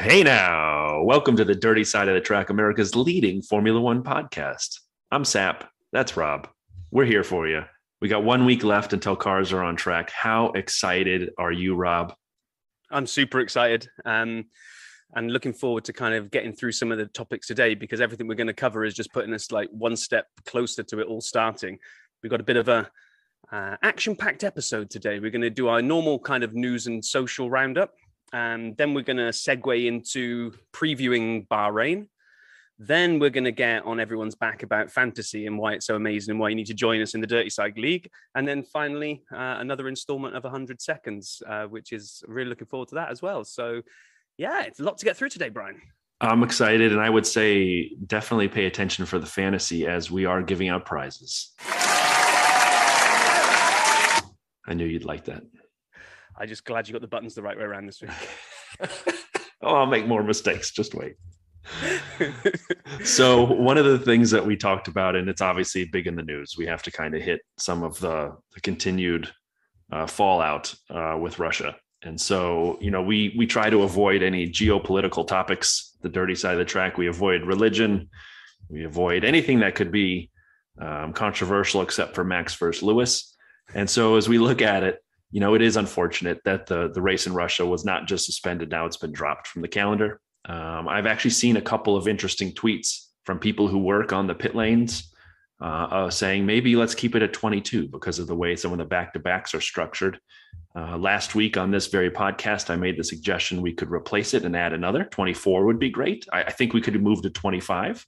Hey now, welcome to the Dirty Side of the Track, America's leading Formula One podcast. I'm Sap. That's Rob. We're here for you. We got one week left until cars are on track. How excited are you, Rob? I'm super excited. Um, and looking forward to kind of getting through some of the topics today because everything we're going to cover is just putting us like one step closer to it all starting. We've got a bit of a uh, action-packed episode today. We're going to do our normal kind of news and social roundup, and then we're going to segue into previewing Bahrain. Then we're going to get on everyone's back about fantasy and why it's so amazing and why you need to join us in the Dirty Side League. And then finally, uh, another installment of 100 Seconds, uh, which is really looking forward to that as well. So, yeah, it's a lot to get through today, Brian. I'm excited, and I would say definitely pay attention for the fantasy as we are giving out prizes. I knew you'd like that. I'm just glad you got the buttons the right way around this week. oh, I'll make more mistakes. Just wait. so one of the things that we talked about, and it's obviously big in the news, we have to kind of hit some of the, the continued uh, fallout uh, with Russia. And so, you know, we we try to avoid any geopolitical topics, the dirty side of the track. We avoid religion. We avoid anything that could be um, controversial, except for Max versus Lewis. And so, as we look at it, you know, it is unfortunate that the the race in Russia was not just suspended. Now it's been dropped from the calendar. Um, I've actually seen a couple of interesting tweets from people who work on the pit lanes uh, uh, saying maybe let's keep it at 22 because of the way some of the back to backs are structured. Uh, last week on this very podcast, I made the suggestion we could replace it and add another. 24 would be great. I, I think we could move to 25.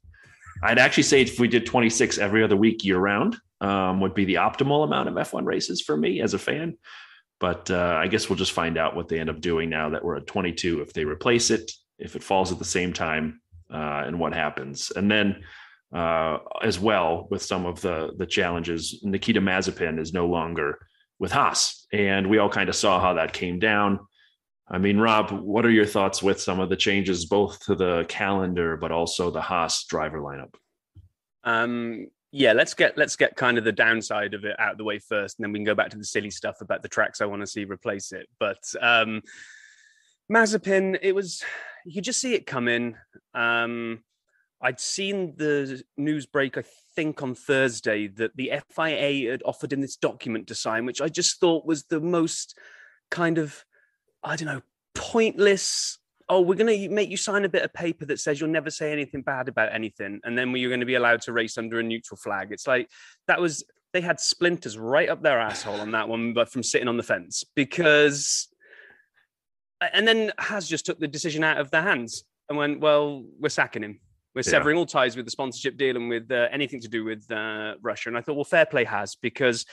I'd actually say if we did 26 every other week year round, um, would be the optimal amount of F1 races for me as a fan. But uh, I guess we'll just find out what they end up doing now that we're at 22 if they replace it if it falls at the same time uh, and what happens. And then uh, as well with some of the the challenges, Nikita Mazepin is no longer with Haas, and we all kind of saw how that came down. I mean, Rob, what are your thoughts with some of the changes, both to the calendar but also the Haas driver lineup? Um, yeah, let's get let's get kind of the downside of it out of the way first, and then we can go back to the silly stuff about the tracks I want to see replace it. But um, Mazepin, it was you could just see it coming. Um, I'd seen the news break, I think, on Thursday that the FIA had offered him this document to sign, which I just thought was the most kind of, I don't know, pointless. Oh, we're going to make you sign a bit of paper that says you'll never say anything bad about anything. And then you're going to be allowed to race under a neutral flag. It's like that was, they had splinters right up their asshole on that one, but from sitting on the fence because and then Haas just took the decision out of their hands and went, well, we're sacking him. We're severing yeah. all ties with the sponsorship deal and with uh, anything to do with uh, Russia. And I thought, well, fair play Haas because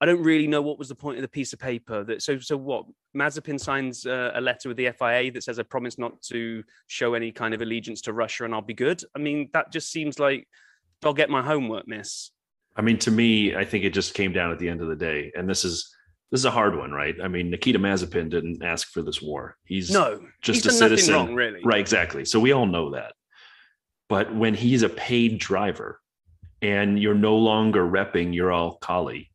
I don't really know what was the point of the piece of paper. That so so what? Mazepin signs uh, a letter with the FIA that says I promise not to show any kind of allegiance to Russia and I'll be good. I mean, that just seems like I'll get my homework, miss. I mean, to me, I think it just came down at the end of the day, and this is this is a hard one, right? I mean, Nikita Mazepin didn't ask for this war. He's no, just he's a citizen, wrong, really. Right, exactly. So we all know that. But when he's a paid driver and you're no longer repping Uralkali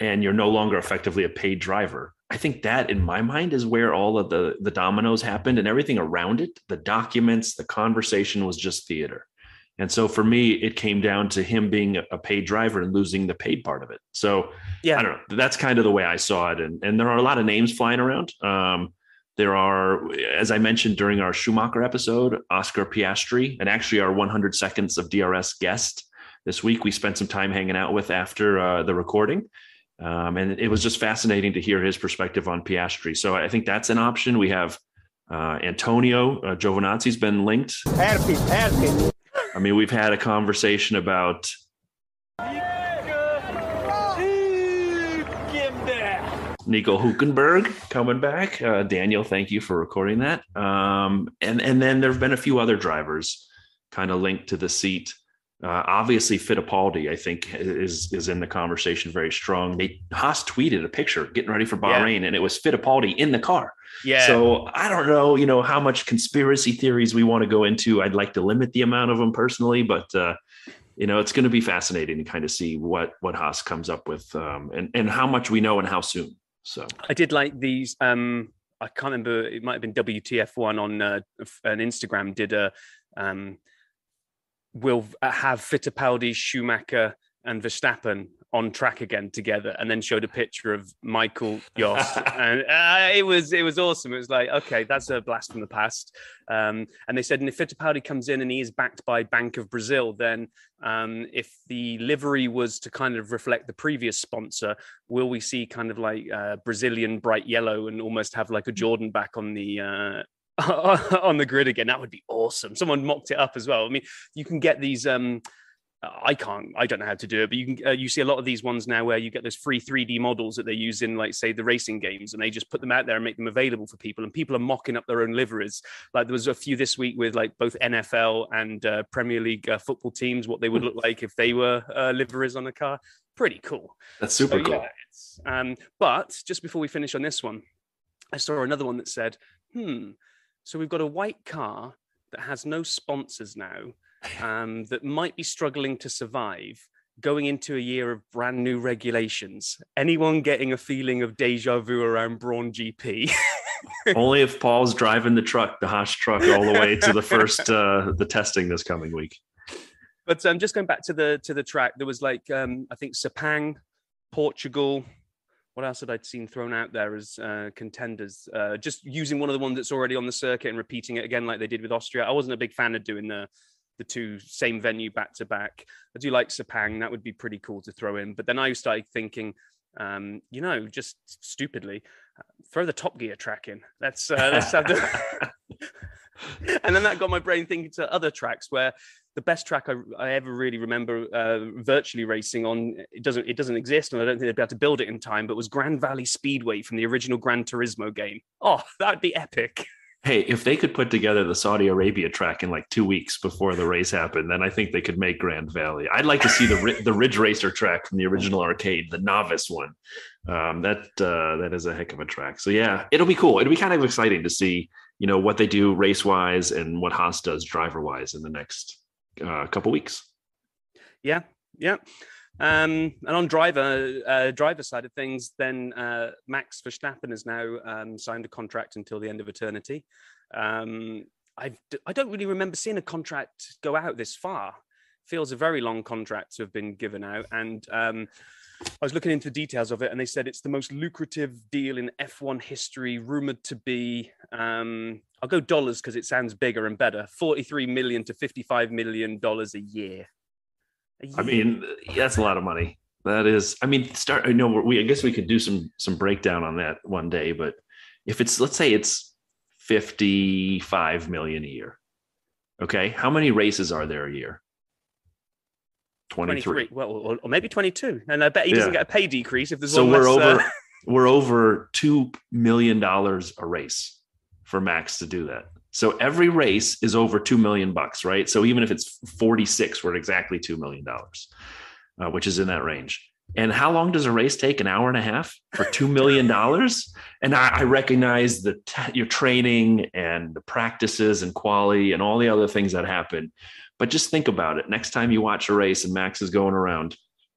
and you're no longer effectively a paid driver, I think that in my mind is where all of the the dominoes happened and everything around it, the documents, the conversation was just theater. And so for me, it came down to him being a paid driver and losing the paid part of it. So yeah, I don't know. That's kind of the way I saw it. And, and there are a lot of names flying around. Um, there are, as I mentioned during our Schumacher episode, Oscar Piastri, and actually our 100 seconds of DRS guest this week. We spent some time hanging out with after uh, the recording. Um, and it was just fascinating to hear his perspective on Piastri. So I think that's an option. We have uh, Antonio uh, Giovinazzi's been linked. Happy, happy. I mean, we've had a conversation about Nico Hulkenberg coming back. Uh, Daniel, thank you for recording that. Um, and and then there have been a few other drivers kind of linked to the seat. Uh, obviously, Fittipaldi, I think, is is in the conversation very strong. They Haas tweeted a picture getting ready for Bahrain, yeah. and it was Fittipaldi in the car. Yeah. So I don't know, you know, how much conspiracy theories we want to go into. I'd like to limit the amount of them personally, but uh, you know, it's going to be fascinating to kind of see what what Haas comes up with, um, and and how much we know and how soon. So I did like these. Um, I can't remember. It might have been WTF one on uh, an Instagram did a um, will have Fittipaldi, Schumacher, and Verstappen on track again together, and then showed a picture of Michael Jos, and uh, it was it was awesome. It was like, okay, that's a blast from the past. Um, and they said, and if Fittipaldi comes in and he is backed by Bank of Brazil, then um, if the livery was to kind of reflect the previous sponsor, will we see kind of like uh, Brazilian bright yellow and almost have like a Jordan back on the uh, on the grid again. That would be awesome. Someone mocked it up as well. I mean, you can get these. Um, I can't. I don't know how to do it, but you can. Uh, you see a lot of these ones now where you get those free 3D models that they use in, like, say, the racing games, and they just put them out there and make them available for people. And people are mocking up their own liveries. Like there was a few this week with like both NFL and uh, Premier League uh, football teams, what they would look like if they were uh, liveries on a car. Pretty cool. That's super so, cool. Yeah, um, but just before we finish on this one, I saw another one that said, "Hmm." So we've got a white car that has no sponsors now, um, that might be struggling to survive going into a year of brand new regulations. Anyone getting a feeling of deja vu around Brawn GP? Only if Paul's driving the truck, the Haas truck, all the way to the first uh, the testing this coming week. But I'm um, just going back to the to the track, there was like um, I think Sepang, Portugal, what else had I seen thrown out there as uh, contenders? Uh, just using one of the ones that's already on the circuit and repeating it again, like they did with Austria. I wasn't a big fan of doing the the two same venue back to back. I do like Sepang; that would be pretty cool to throw in. But then I started thinking, um, you know, just stupidly, uh, throw the Top Gear track in. Let's uh, let's have the. and then that got my brain thinking to other tracks where the best track I, I ever really remember uh, virtually racing on it doesn't it doesn't exist and I don't think they'd be able to build it in time but was Grand Valley Speedway from the original Gran Turismo game. Oh, that'd be epic. Hey, if they could put together the Saudi Arabia track in like two weeks before the race happened, then I think they could make Grand Valley. I'd like to see the the Ridge Racer track from the original arcade, the novice one. Um, that uh, that is a heck of a track. So yeah, it'll be cool. It'll be kind of exciting to see, you know, what they do race wise and what Haas does driver wise in the next uh, couple weeks. Yeah, yeah. Um, and on driver uh, driver side of things, then uh, Max Verstappen has now um, signed a contract until the end of eternity. Um, I I don't really remember seeing a contract go out this far. Feels a very long contract to have been given out, and um, I was looking into the details of it, and they said it's the most lucrative deal in F1 history, rumored to be. Um, I'll go dollars because it sounds bigger and better. Forty-three million to fifty-five million dollars a year. I mean, that's a lot of money. That is. I mean, start. I know we. I guess we could do some some breakdown on that one day. But if it's let's say it's fifty-five million a year. Okay, how many races are there a year? 23. Well, or, or, maybe 22. And I bet he doesn't yeah. get a pay decrease if there's so we're less, over uh... we're over 2 million dollars a race for Max to do that. So every race is over 2 million bucks, right? So even if it's 46, we're exactly 2 million dollars, uh, which is in that range. And how long does a race take? An hour and a half for two million dollars? and I, I, recognize the t- your training and the practices and quality and all the other things that happen. But just think about it. Next time you watch a race and Max is going around,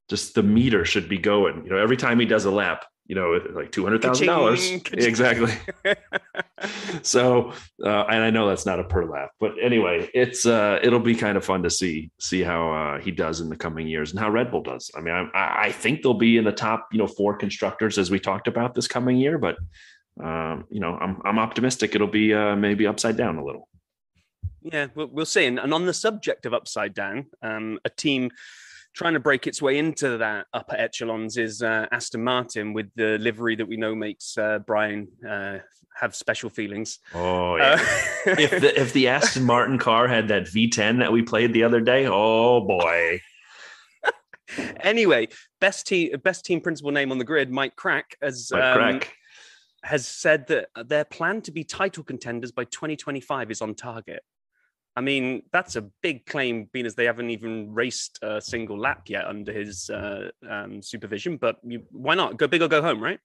just the meter should be going. You know, every time he does a lap, you know, like two hundred thousand dollars. Exactly. so, uh, and I know that's not a per lap, but anyway, it's uh, it'll be kind of fun to see see how uh, he does in the coming years and how Red Bull does. I mean, I, I think they'll be in the top, you know, four constructors as we talked about this coming year, but um, you know, I'm I'm optimistic it'll be uh, maybe upside down a little. Yeah, we'll, we'll see. And, and, on the subject of upside down, um, a team trying to break its way into that upper echelons is uh, Aston Martin with the livery that we know makes uh, Brian uh, have special feelings. Oh yeah. Uh, if the if the Aston Martin car had that V10 that we played the other day, oh boy. anyway, best team best team principal name on the grid, Mike Krack, as Mike um, Krack. has said that their plan to be title contenders by 2025 is on target. I mean, that's a big claim, being as they haven't even raced a single lap yet under his uh, um, supervision. But you, why not go big or go home, right?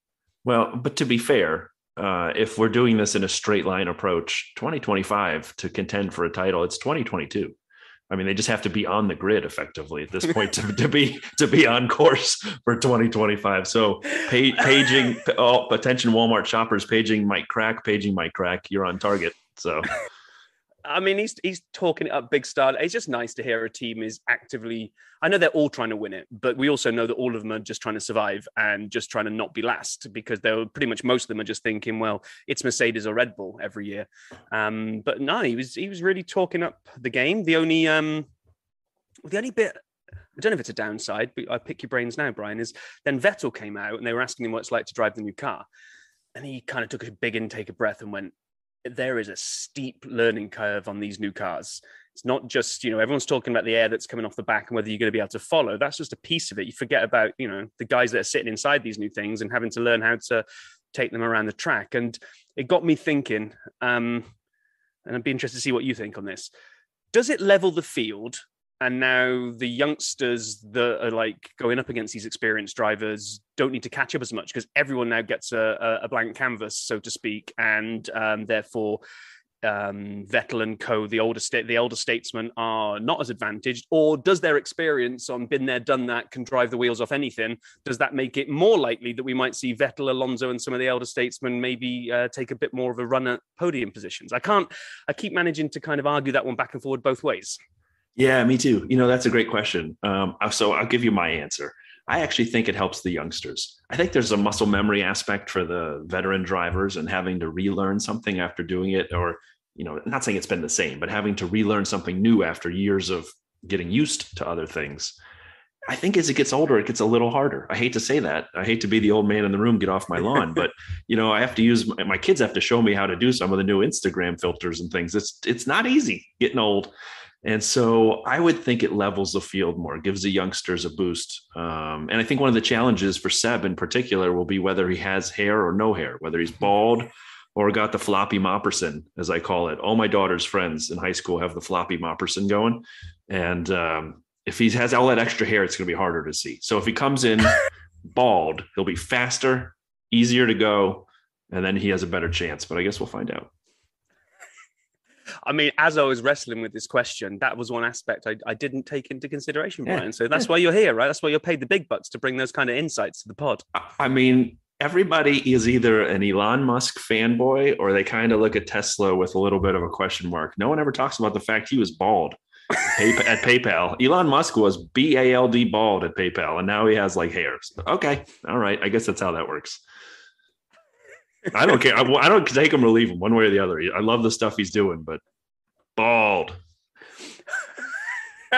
Well, but to be fair, uh, if we're doing this in a straight line approach, 2025 to contend for a title, it's 2022. I mean, they just have to be on the grid effectively at this point to, to be to be on course for 2025. So, pay, paging, oh, attention, Walmart shoppers, paging Mike Krack, paging Mike Krack. You're on target. So, I mean, he's he's talking it up big style. It's just nice to hear a team is actively. I know they're all trying to win it, but we also know that all of them are just trying to survive and just trying to not be last because they're pretty much most of them are just thinking, well, it's Mercedes or Red Bull every year. Um, but no, he was he was really talking up the game. The only um, the only bit I don't know if it's a downside, but I pick your brains now, Brian. Is then Vettel came out and they were asking him what it's like to drive the new car, and he kind of took a big intake of breath and went, there is a steep learning curve on these new cars. It's not just, you know, everyone's talking about the air that's coming off the back and whether you're going to be able to follow. That's just a piece of it. You forget about, you know, the guys that are sitting inside these new things and having to learn how to take them around the track. And it got me thinking, um, and I'd be interested to see what you think on this. Does it level the field and now the youngsters that are like going up against these experienced drivers don't need to catch up as much because everyone now gets a, a, blank canvas, so to speak, and um, therefore um, Vettel and Co, the older state, the elder statesmen, are not as advantaged. Or does their experience on been there, done that, can drive the wheels off anything? Does that make it more likely that we might see Vettel, Alonso, and some of the elder statesmen maybe uh, take a bit more of a run at podium positions? I can't. I keep managing to kind of argue that one back and forward both ways. Yeah, me too. You know, that's a great question. Um, uh, so I'll give you my answer. I actually think it helps the youngsters. I think there's a muscle memory aspect for the veteran drivers and having to relearn something after doing it, or, you know, not saying it's been the same, but having to relearn something new after years of getting used to other things. I think as it gets older, it gets a little harder. I hate to say that. I hate to be the old man in the room, get off my lawn, but you know, I have to use my, my kids have to show me how to do some of the new Instagram filters and things. It's it's not easy getting old. And so I would think it levels the field more, gives the youngsters a boost. Um, and I think one of the challenges for Seb in particular will be whether he has hair or no hair, whether he's bald or got the floppy mopperson, as I call it. All my daughter's friends in high school have the floppy mopperson going. And um, if he has all that extra hair, it's going to be harder to see. So if he comes in bald, he'll be faster, easier to go, and then he has a better chance. But I guess we'll find out. I mean, as I was wrestling with this question, that was one aspect I, I didn't take into consideration, Brian. Yeah. So that's yeah. why you're here, right? That's why you're paid the big bucks to bring those kind of insights to the pod. I mean, everybody is either an Elon Musk fanboy or they kind of look at Tesla with a little bit of a question mark. No one ever talks about the fact he was bald at PayPal. Elon Musk was B A L D bald at PayPal, and now he has like hairs. Okay, all right. I guess that's how that works. I don't care. I, I, don't take him or leave him one way or the other. I love the stuff he's doing, but bald.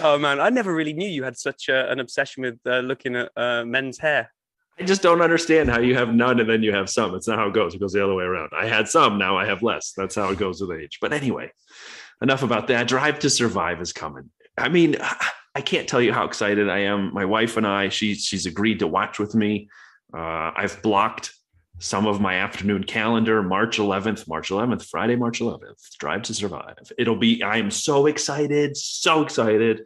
oh man, I never really knew you had such a, an obsession with uh, looking at uh, men's hair. I just don't understand how you have none and then you have some. It's not how it goes. It goes the other way around. I had some, now I have less. That's how it goes with age. But anyway, enough about that. Drive to Survive is coming. I mean, I can't tell you how excited I am. My wife and I, she, she's agreed to watch with me. Uh, I've blocked some of my afternoon calendar, March 11th, March 11th, Friday, March 11th, Drive to Survive. It'll be, I am so excited, so excited.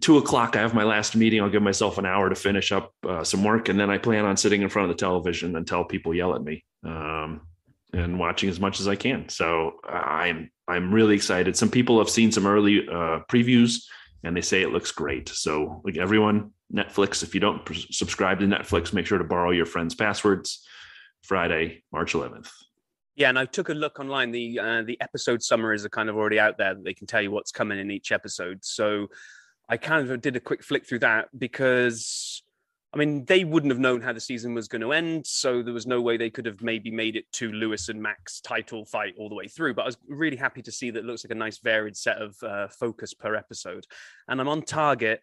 two o'clock, I have my last meeting. I'll give myself an hour to finish up uh, some work. And then I plan on sitting in front of the television until people yell at me um, and watching as much as I can. So I'm, I'm really excited. Some people have seen some early uh, previews and they say it looks great. So like everyone, Netflix, if you don't pr- subscribe to Netflix, make sure to borrow your friend's passwords. Friday, March 11th. Yeah, and I took a look online. The uh, the episode summaries are kind of already out there. They can tell you what's coming in each episode. So I kind of did a quick flick through that because I mean they wouldn't have known how the season was going to end, so there was no way they could have maybe made it to Lewis and Max title fight all the way through. But I was really happy to see that it looks like a nice varied set of uh, focus per episode, and I'm on target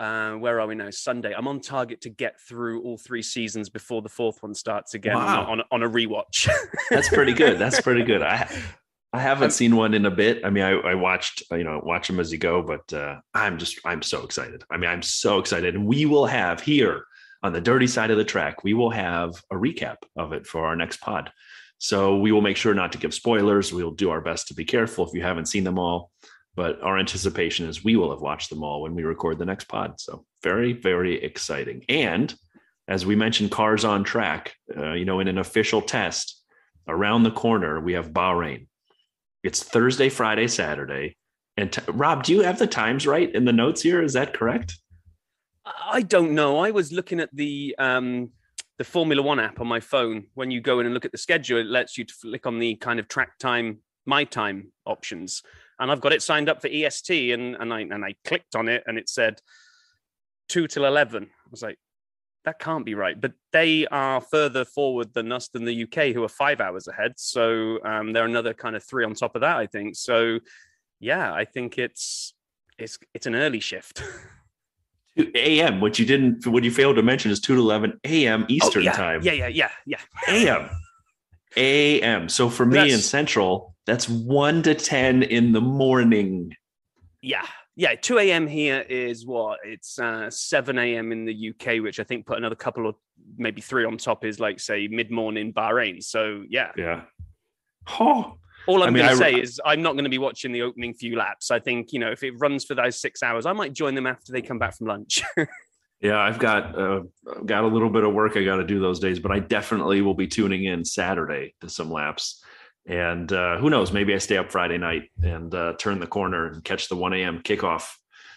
uh, where are we now? Sunday. I'm on target to get through all three seasons before the fourth one starts again wow. on, on, a rewatch. That's pretty good. That's pretty good. I I haven't I'm, seen one in a bit. I mean, I, I, watched, you know, watch them as you go, but uh, I'm just, I'm so excited. I mean, I'm so excited. And we will have here on the dirty side of the track, we will have a recap of it for our next pod. So we will make sure not to give spoilers. We'll do our best to be careful if you haven't seen them all but our anticipation is we will have watched them all when we record the next pod. So very, very exciting. And as we mentioned, cars on track, uh, you know, in an official test around the corner, we have Bahrain. It's Thursday, Friday, Saturday. And t- Rob, do you have the times right in the notes here? Is that correct? I don't know. I was looking at the um, the Formula One app on my phone. When you go in and look at the schedule, it lets you to click on the kind of track time, my time options, and I've got it signed up for EST, and and I and I clicked on it, and it said two till eleven. I was like, that can't be right. But they are further forward than us than the UK, who are five hours ahead. So um, they're another kind of three on top of that, I think. So yeah, I think it's it's it's an early shift. a.m. What you didn't, what you failed to mention is two to eleven a.m. Eastern oh, yeah, time. Yeah, yeah, yeah, yeah. A.m. A.m. So for me That's- in Central, that's one to ten in the morning. Yeah, yeah. Two a.m. here is what it's uh, seven a.m. in the UK, which I think put another couple of maybe three on top is like say mid morning Bahrain. So yeah, Yeah. Oh, all I I'm mean, going to say is I'm not going to be watching the opening few laps. I think you know if it runs for those six hours, I might join them after they come back from lunch. yeah. I've got uh, I've got a little bit of work I got to do those days, but I definitely will be tuning in Saturday to some laps. And uh, who knows? Maybe I stay up Friday night and uh, turn the corner and catch the one a.m. kickoff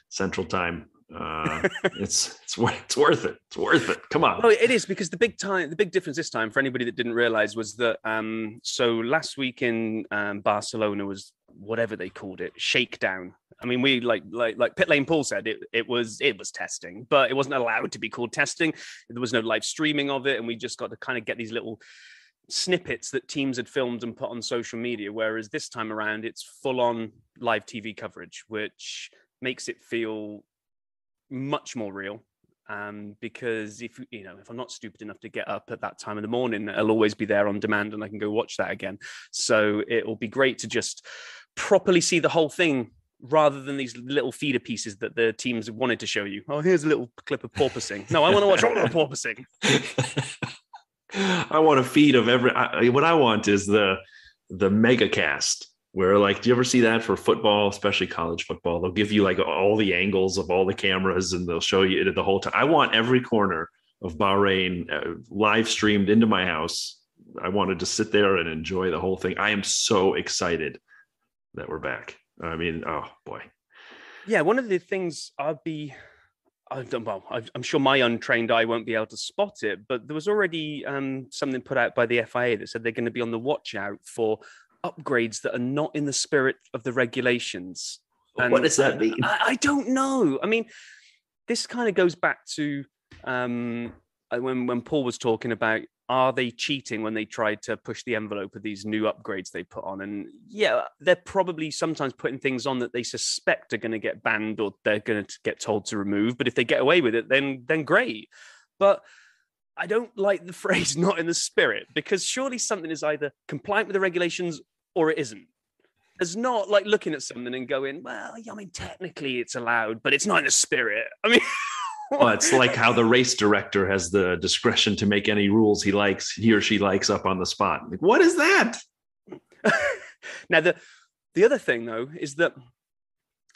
Central Time. Uh, it's it's it's worth it. It's worth it. Come on. Oh, it is because the big time, the big difference this time for anybody that didn't realize was that um, so last week in um, Barcelona was whatever they called it, shakedown. I mean, we like like like Pit Lane Paul said it it was it was testing, but it wasn't allowed to be called testing. There was no live streaming of it, and we just got to kind of get these little snippets that teams had filmed and put on social media. Whereas this time around, it's full on live TV coverage, which makes it feel much more real um, because if you know if I'm not stupid enough to get up at that time of the morning, it'll always be there on demand, and I can go watch that again. So it'll be great to just properly see the whole thing rather than these little feeder pieces that the teams wanted to show you. Oh, here's a little clip of porpoising. No, I want to watch all of porpoising. I want a feed of every. I, what I want is the the mega cast where like do you ever see that for football especially college football? They'll give you like all the angles of all the cameras and they'll show you it the whole time. I want every corner of bahrain uh, live streamed into my house. I wanted to sit there and enjoy the whole thing. I am so excited that we're back. I mean oh boy. Yeah, one of the things I'd be, I don't well, I- I'm sure my untrained eye won't be able to spot it, but there was already um, something put out by the FIA that said they're going to be on the watch out for upgrades that are not in the spirit of the regulations. And what does that mean I, I don't know. I mean, this kind of goes back to um, uh, when when Paul was talking about are they cheating when they tried to push the envelope of these new upgrades they put on? And yeah, they're probably sometimes putting things on that they suspect are going to get banned or they're going to get told to remove. But if they get away with it, then then great. But I don't like the phrase "not in the spirit" because surely something is either compliant with the regulations or it isn't. There's not like looking at something and going, well, I mean, technically it's allowed, but it's not in the spirit. I mean, well, it's like how the race director has the discretion to make any rules he likes he or she likes up on the spot. Like what is that? Now the the other thing though is that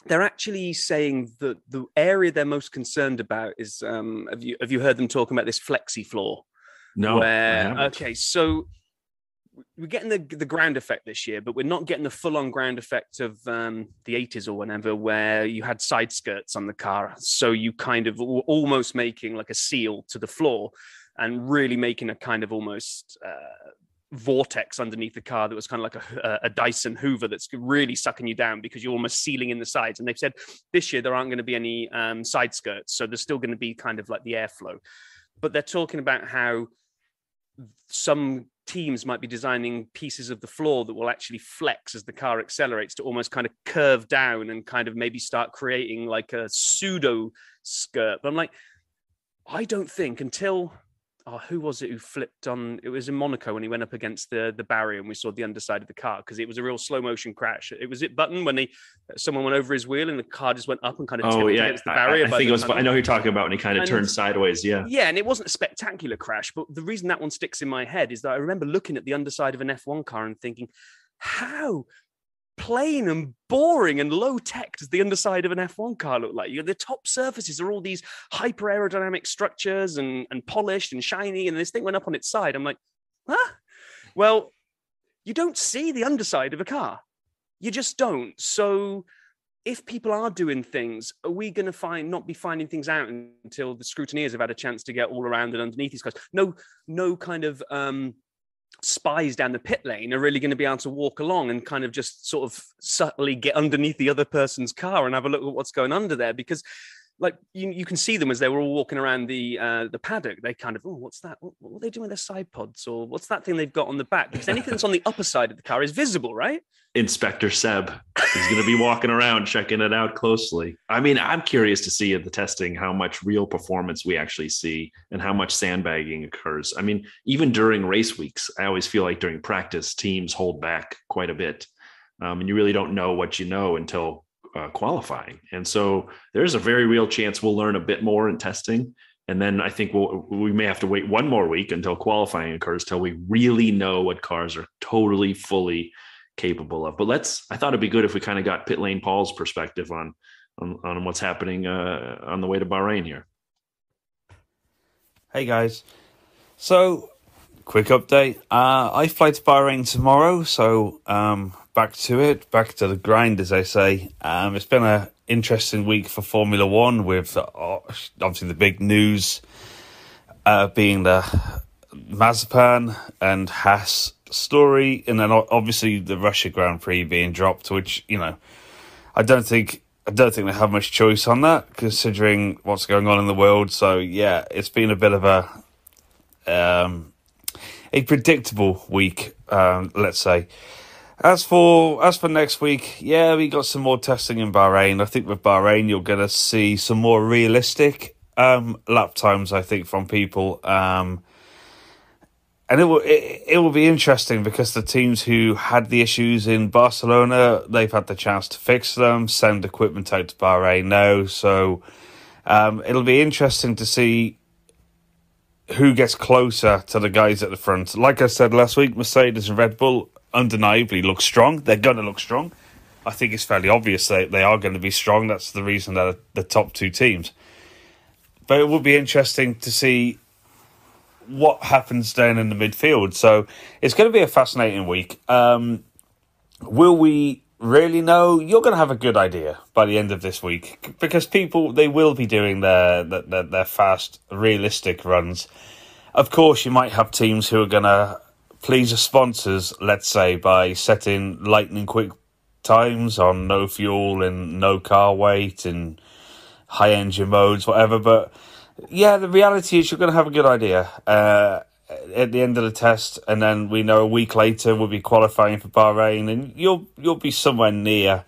they're actually saying that the area they're most concerned about is um have you have you heard them talking about this flexi floor? No where okay so we're getting the the ground effect this year but we're not getting the full on ground effect of um the 80s or whenever where you had side skirts on the car so you kind of al- almost making like a seal to the floor and really making a kind of almost uh, vortex underneath the car that was kind of like a, a Dyson Hoover that's really sucking you down because you're almost sealing in the sides. And they've said this year there aren't going to be any um, side skirts, so there's still going to be kind of like the airflow. But they're talking about how some teams might be designing pieces of the floor that will actually flex as the car accelerates to almost kind of curve down and kind of maybe start creating like a pseudo skirt. But I'm like, I don't think until oh, who was it who flipped on? It was in Monaco when he went up against the the barrier and we saw the underside of the car because it was a real slow motion crash. It was it Button when he uh, someone went over his wheel and the car just went up and kind of Oh yeah, against the barrier. I, by think it was. tunnel. I know who you're talking about, and he kind of And- turned sideways. Yeah, Yeah, and it wasn't a spectacular crash, but the reason that one sticks in my head is that I remember looking at the underside of an F1 car and thinking, how plain and boring and low tech does the underside of an F1 car look like? You know, the top surfaces are all these hyper aerodynamic structures and, and polished and shiny, and this thing went up on its side. I'm like, huh? Well, you don't see the underside of a car. You just don't. So if people are doing things, are we going to find not be finding things out until the scrutineers have had a chance to get all around and underneath these cars? No, no kind of um, spies down the pit lane are really going to be able to walk along and kind of just sort of subtly get underneath the other person's car and have a look at what's going under there because like you, you can see them as they were all walking around the uh, the paddock. They kind of, oh, what's that? What, what, are they doing with their side pods? Or what's that thing they've got on the back? Because anything that's on the upper side of the car is visible, right? Inspector Seb is going to be walking around checking it out closely. I mean, I'm curious to see at the testing how much real performance we actually see and how much sandbagging occurs. I mean, even during race weeks, I always feel like during practice, teams hold back quite a bit. Um, and you really don't know what you know until uh, qualifying. And so there's a very real chance we'll learn a bit more in testing. And then I think we'll, we may have to wait one more week until qualifying occurs till we really know what cars are totally, fully capable of. But let's, I thought it'd be good if we kind of got pit lane Paul's perspective on, on, on what's happening uh, on the way to Bahrain here. Hey guys. So, quick update. Uh, I fly to Bahrain tomorrow. So, um, back to it, back to the grind, as I say. Um, it's been an interesting week for Formula One with uh, obviously the big news uh, being the Mazepin and Haas story, and then obviously the Russia Grand Prix being dropped, which you know I don't think I don't think they have much choice on that considering what's going on in the world. So yeah, it's been a bit of a um, a predictable week, um, let's say. As for as for next week, yeah, we got some more testing in Bahrain. I think with Bahrain, you're going to see some more realistic um, lap times. I think from people, um, and it will it, it will be interesting because the teams who had the issues in Barcelona, they've had the chance to fix them, send equipment out to Bahrain now. So um, it'll be interesting to see who gets closer to the guys at the front. Like I said last week, Mercedes and Red Bull undeniably look strong. They're going to look strong. I think it's fairly obvious they, they are going to be strong. That's the reason they're the top two teams. But it will be interesting to see what happens down in the midfield. So it's going to be a fascinating week. Um, will we really know? You're going to have a good idea by the end of this week because people they will be doing their their, their fast, realistic runs. Of course, you might have teams who are going to please the sponsors, let's say, by setting lightning quick times on no fuel and no car weight and high engine modes, whatever. But yeah, the reality is you're going to have a good idea uh, at the end of the test, and then we know a week later we'll be qualifying for Bahrain, and you'll you'll be somewhere near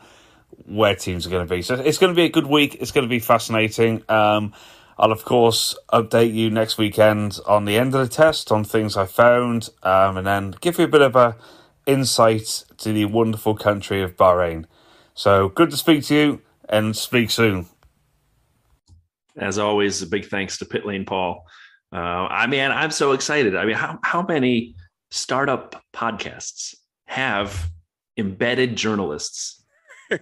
where teams are going to be. So it's going to be a good week. It's going to be fascinating. Um, I'll, of course, update you next weekend on the end of the test, on things I found, um, and then give you a bit of a insight to the wonderful country of Bahrain. So good to speak to you and speak soon. As always, a big thanks to Pitlane Paul. Uh, I mean, I'm so excited. I mean, how, how many startup podcasts have embedded journalists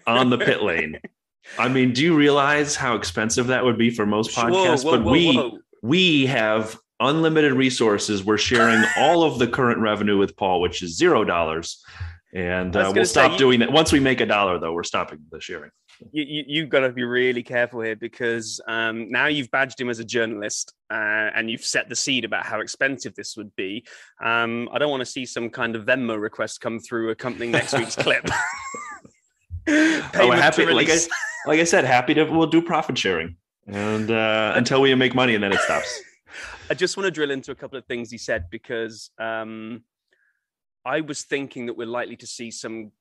on the pit lane I mean, do you realize how expensive that would be for most podcasts? Whoa, whoa, but whoa, we we have unlimited resources. We're sharing all of the current revenue with Paul, which is zero dollars. And uh, we'll stop say, doing that. Once we make a dollar, though, we're stopping the sharing. You, you, have got to be really careful here because um, now you've badged him as a journalist uh, and you've set the seed about how expensive this would be. Um, I don't want to see some kind of Venmo request come through accompanying next week's clip. oh, happy, like I, like I said, happy to we'll do profit sharing and uh, until we make money and then it stops. I just want to drill into a couple of things he said because um, I was thinking that we're likely to see some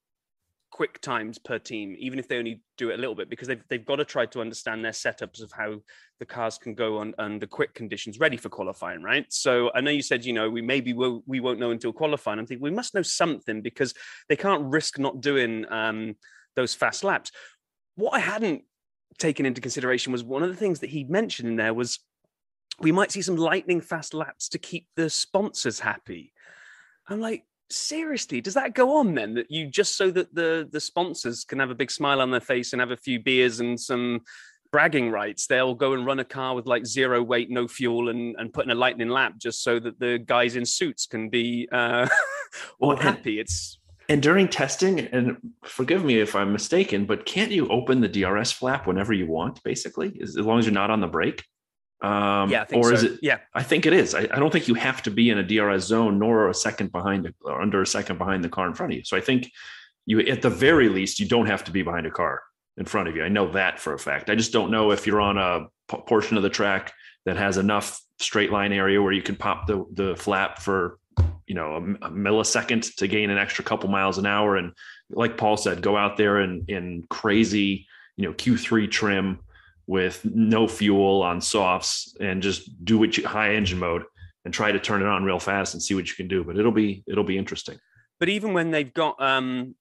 quick times per team, even if they only do it a little bit, because they've they've got to try to understand their setups of how the cars can go on under quick conditions, ready for qualifying, right? So I know you said you know we maybe will we won't know until qualifying. I'm thinking we must know something because they can't risk not doing um, those fast laps. What I hadn't taken into consideration was one of the things that he mentioned in there was we might see some lightning fast laps to keep the sponsors happy. I'm like, seriously, does that go on then? That you just so that the the sponsors can have a big smile on their face and have a few beers and some bragging rights, they'll go and run a car with like zero weight, no fuel, and and put in a lightning lap just so that the guys in suits can be uh, all well, happy. It's And during testing, and forgive me if I'm mistaken, but can't you open the DRS flap whenever you want, basically, as, as long as you're not on the brake? Um, yeah, or so. is it? Yeah, I think it is. I, I, don't think you have to be in a DRS zone nor a second behind or under a second behind the car in front of you. So I think you, at the very least, you don't have to be behind a car in front of you. I know that for a fact. I just don't know if you're on a p- portion of the track that has enough straight line area where you can pop the the flap for you know a, a millisecond to gain an extra couple miles an hour. And like Paul said, go out there and in crazy you know Q3 trim with no fuel on softs and just do what you high engine mode and try to turn it on real fast and see what you can do. But it'll be it'll be interesting. But even when they've got um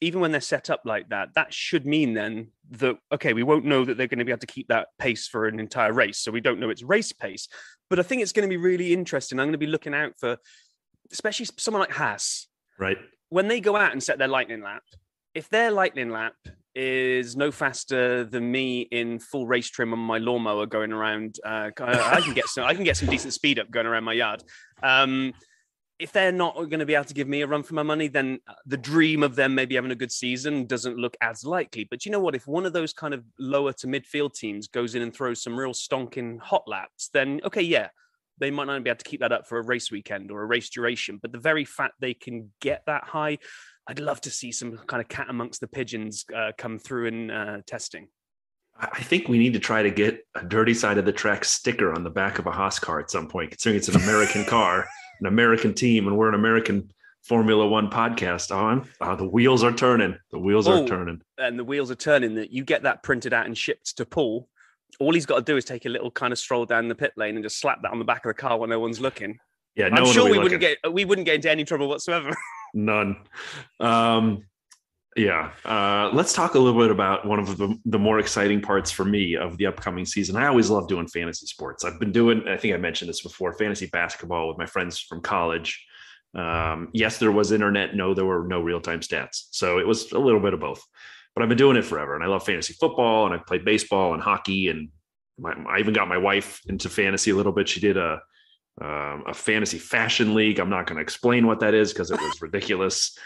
even when they're set up like that, that should mean then that okay, we won't know that they're going to be able to keep that pace for an entire race. So we don't know its race pace. But I think it's going to be really interesting. I'm going to be looking out for especially someone like Haas. Right. When they go out and set their lightning lap, if their lightning lap is no faster than me in full race trim on my lawnmower going around. Uh, I can get some. I can get some decent speed up going around my yard. Um, if they're not going to be able to give me a run for my money, then uh, the dream of them maybe having a good season doesn't look as likely. But you know what? If one of those kind of lower to midfield teams goes in and throws some real stonking hot laps, then okay, yeah, they might not be able to keep that up for a race weekend or a race duration. But the very fact they can get that high I'd love to see some kind of cat amongst the pigeons uh, come through in uh, testing. I think we need to try to get a dirty side of the track sticker on the back of a Haas car at some point, considering it's an American car, an American team, and we're an American Formula One podcast on. Uh, the wheels are turning. The wheels oh, are turning. And the wheels are turning. That you get that printed out and shipped to Paul. All he's got to do is take a little kind of stroll down the pit lane and just slap that on the back of the car when no one's looking. Yeah, no I'm sure we looking. wouldn't get we wouldn't get into any trouble whatsoever. None. Um, yeah. Uh, let's talk a little bit about one of the, the more exciting parts for me of the upcoming season. I always love doing fantasy sports. I've been doing, I think I mentioned this before, fantasy basketball with my friends from college. Um, yes, there was internet. No, there were no real time stats. So it was a little bit of both. But I've been doing it forever. And I love fantasy football and I played baseball and hockey. And my, I even got my wife into fantasy a little bit. She did a, um, a fantasy fashion league. I'm not going to explain what that is because it was ridiculous.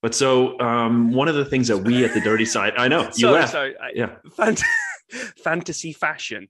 But so um, one of the things that we at the dirty side, I know you sorry, sorry, I, yeah, fant- fantasy fashion.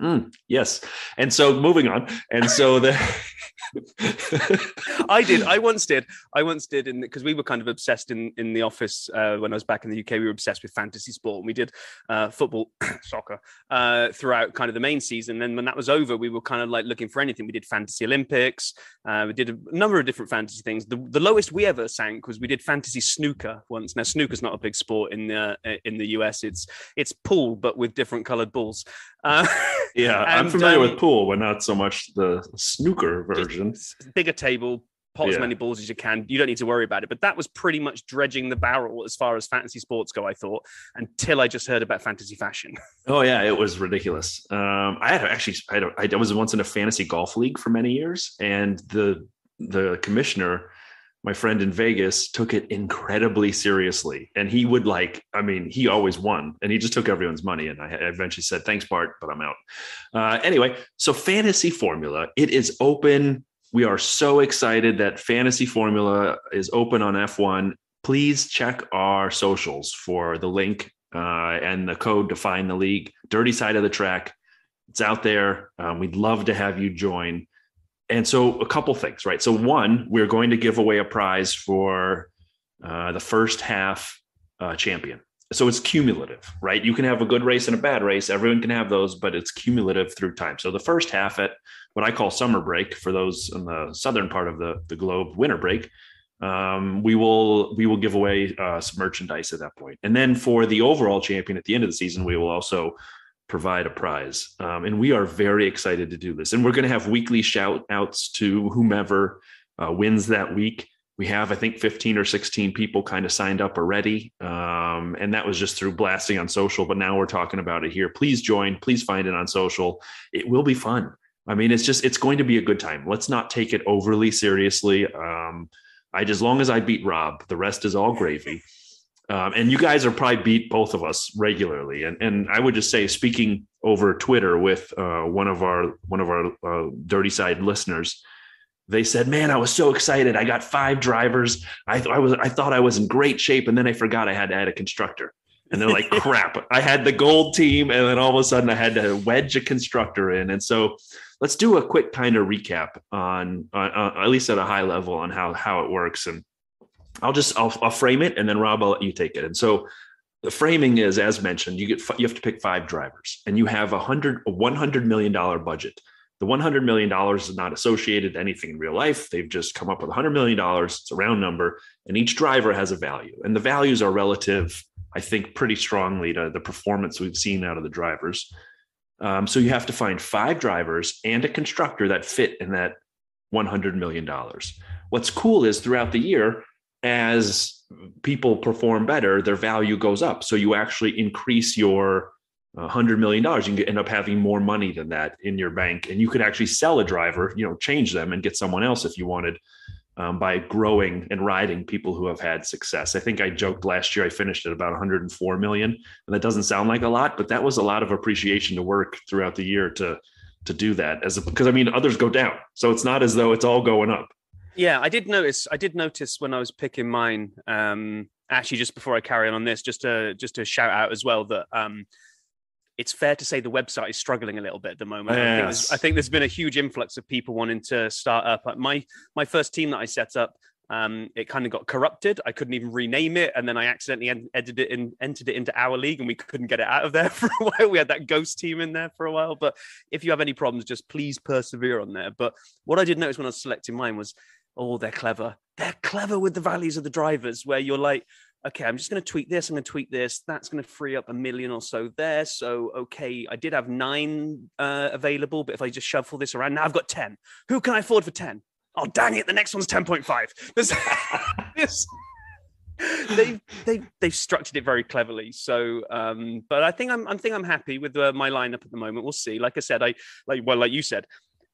Mm, yes, and so moving on, and so the I did. I once did. I once did, in because we were kind of obsessed in in the office uh, when I was back in the UK. We were obsessed with fantasy sport, and we did uh, football, soccer uh, throughout kind of the main season. Then when that was over, we were kind of like looking for anything. We did fantasy Olympics. Uh, we did a number of different fantasy things. The, the lowest we ever sank was we did fantasy snooker once. Now snooker's not a big sport in the in the US. It's it's pool, but with different coloured balls. Uh, yeah, and, I'm familiar um, with pool, but not so much the snooker version. Bigger table, pot yeah. as many balls as you can. You don't need to worry about it. But that was pretty much dredging the barrel as far as fantasy sports go. I thought until I just heard about fantasy fashion. Oh yeah, it was ridiculous. Um, I had actually, I, had a, I was once in a fantasy golf league for many years, and the the commissioner my friend in Vegas took it incredibly seriously. And he would like, I mean, he always won and he just took everyone's money. And I eventually said, thanks, Bart, but I'm out. Uh, anyway, so Fantasy Formula, it is open. We are so excited that Fantasy Formula is open on F1. Please check our socials for the link uh, and the code to find the league. Dirty side of the track. It's out there. Um, we'd love to have you join and so a couple things, right? So one, we're going to give away a prize for uh, the first half uh, champion. So it's cumulative, right? You can have a good race and a bad race. Everyone can have those, but it's cumulative through time. So the first half at what I call summer break for those in the southern part of the, the globe, winter break, um, we will we will give away uh, some merchandise at that point. And then for the overall champion at the end of the season, we will also provide a prize. Um, and we are very excited to do this. And we're going to have weekly shout outs to whomever uh, wins that week. We have, I think, 15 or 16 people kind of signed up already. Um, and that was just through blasting on social. But now we're talking about it here. Please join. Please find it on social. It will be fun. I mean, it's just, it's going to be a good time. Let's not take it overly seriously. Um, I, as long as I beat Rob, the rest is all gravy. Um, and you guys are probably beat both of us regularly. And and I would just say, speaking over Twitter with uh, one of our one of our uh, dirty side listeners, they said, "Man, I was so excited. I got five drivers. I, th- I was I thought I was in great shape, and then I forgot I had to add a constructor." And they're like, "Crap! I had the gold team, and then all of a sudden I had to wedge a constructor in." And so, let's do a quick kind of recap on, on, on at least at a high level on how how it works. And I'll just I'll, I'll frame it, and then Rob, I'll let you take it. And so, the framing is, as mentioned, you get you have to pick five drivers, and you have a hundred a one hundred million dollar budget the $100 million is not associated to anything in real life. They've just come up with $100 million. It's a round number, and each driver has a value. And the values are relative, I think, pretty strongly to the performance we've seen out of the drivers. Um, so you have to find five drivers and a constructor that fit in that $100 million. What's cool is throughout the year, as people perform better, their value goes up. So you actually increase your hundred million dollars, you can end up having more money than that in your bank, and you could actually sell a driver, you know, change them and get someone else if you wanted. Um, by growing and riding people who have had success. I think I joked last year I finished at about 104 million, and that doesn't sound like a lot, but that was a lot of appreciation to work throughout the year to to do that. As because I mean others go down, so it's not as though it's all going up. Yeah, I did notice. I did notice when I was picking mine. Um, actually, just before I carry on on this, just to just to shout out as well that um, it's fair to say the website is struggling a little bit at the moment. Yes. I, think I, think there's been a huge influx of people wanting to start up. My my first team that I set up, um, it kind of got corrupted. I couldn't even rename it, and then I accidentally edited it and entered it into our league, and we couldn't get it out of there for a while. We had that ghost team in there for a while. But if you have any problems, just please persevere on there. But what I did notice when I was selecting mine was, oh, they're clever. They're clever with the values of the drivers, where you're like, okay, I'm just going to tweak this. I'm going to tweak this. That's going to free up a million or so there. So, okay, I did have nine uh, available, but if I just shuffle this around, now I've got 10. Who can I afford for 10? Oh, dang it. The next one's 10.5. There's this. they've they've they've structured it very cleverly. So, um, but I think I'm I think I'm happy with uh, my lineup at the moment. We'll see. Like I said, I like well, like you said,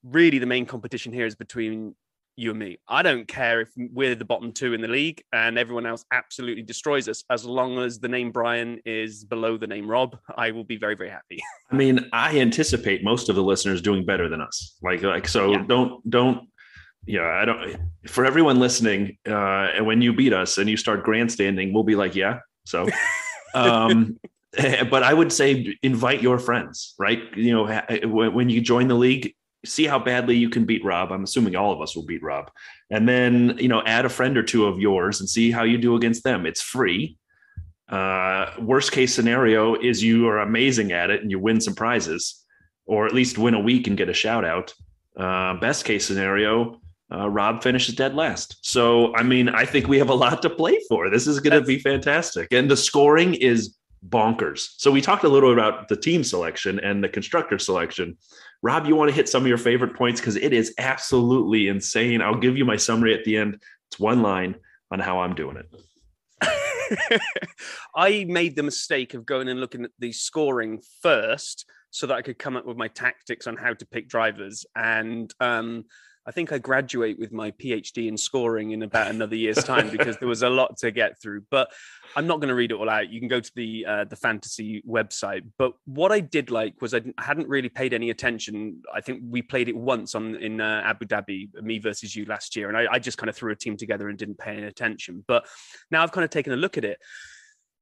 really the main competition here is between you and me. I don't care if we're the bottom two in the league and everyone else absolutely destroys us. As long as the name Brian is below the name Rob, I will be very, very happy. I mean, I anticipate most of the listeners doing better than us. Like, like so. Yeah. Don't don't. Yeah, I don't. For everyone listening, uh, and when you beat us and you start grandstanding, we'll be like, yeah. So, um, but I would say invite your friends, right? You know, when you join the league, see how badly you can beat Rob. I'm assuming all of us will beat Rob. And then, you know, add a friend or two of yours and see how you do against them. It's free. Uh, worst case scenario is you are amazing at it and you win some prizes, or at least win a week and get a shout out. Uh, best case scenario, uh, Rob finishes dead last. So, I mean, I think we have a lot to play for. This is going to be fantastic. And the scoring is bonkers. So, we talked a little about the team selection and the constructor selection. Rob, you want to hit some of your favorite points because it is absolutely insane. I'll give you my summary at the end. It's one line on how I'm doing it. I made the mistake of going and looking at the scoring first so that I could come up with my tactics on how to pick drivers. And um, I think I graduate with my PhD in scoring in about another year's time because there was a lot to get through. But I'm not going to read it all out. You can go to the uh, the fantasy website. But what I did like was I hadn't really paid any attention. I think we played it once on in uh, Abu Dhabi, me versus you last year, and I, I just kind of threw a team together and didn't pay any attention. But now I've kind of taken a look at it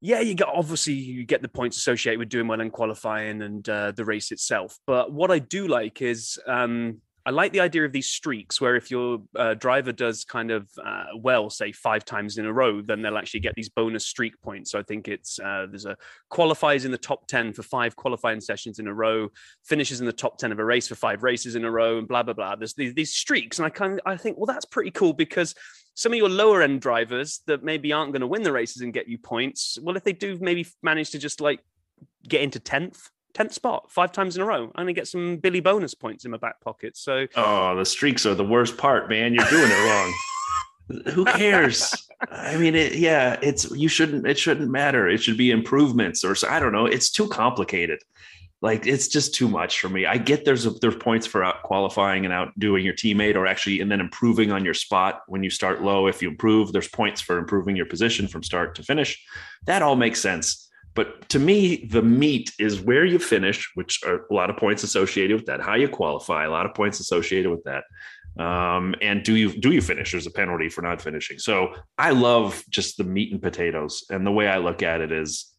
yeah, you get obviously you get the points associated with doing well in qualifying and uh, the race itself. But what I do like is um, I like the idea of these streaks where if your uh, driver does kind of uh, well, say five times in a row, then they'll actually get these bonus streak points. So I think it's uh, there's a qualifies in the top 10 for five qualifying sessions in a row, finishes in the top 10 of a race for five races in a row, and blah, blah, blah. There's these, these streaks. And I kind of I think, well, that's pretty cool because some of your lower end drivers that maybe aren't going to win the races and get you points, well, if they do maybe manage to just like get into 10th 10th spot five times in a row. I'm to get some Billy bonus points in my back pocket. So, oh, the streaks are the worst part, man. You're doing it wrong. Who cares? I mean, it, yeah, it's you shouldn't. It shouldn't matter. It should be improvements, or I don't know. It's too complicated. Like it's just too much for me. I get there's a, there's points for out qualifying and outdoing your teammate, or actually, and then improving on your spot when you start low. If you improve, there's points for improving your position from start to finish. That all makes sense but to me, the meat is where you finish, which are a lot of points associated with that, how you qualify, a lot of points associated with that. Um, and do you do you finish? There's a penalty for not finishing. So I love just the meat and potatoes. And the way I look at it is